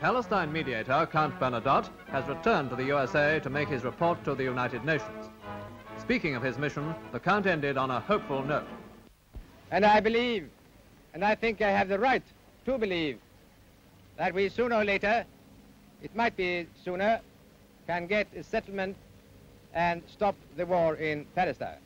Palestine mediator Count Bernadotte has returned to the USA to make his report to the United Nations. Speaking of his mission, the Count ended on a hopeful note. And I believe, and I think I have the right to believe, that we sooner or later, it might be sooner, can get a settlement and stop the war in Palestine.